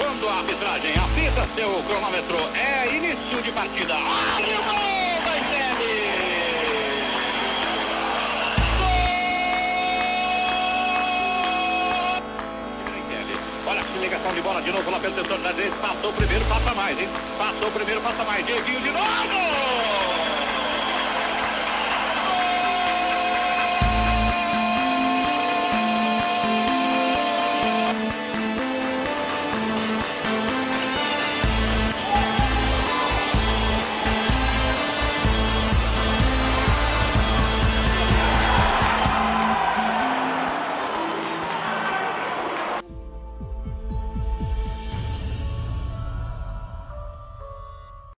Quando a arbitragem, apita seu cronômetro. É início de partida. Olha o gol da Olha a ligação de bola de novo lá pelo setor da direita. Passou o primeiro, passa mais, hein? Passou o primeiro, passa mais. Dieguinho de novo!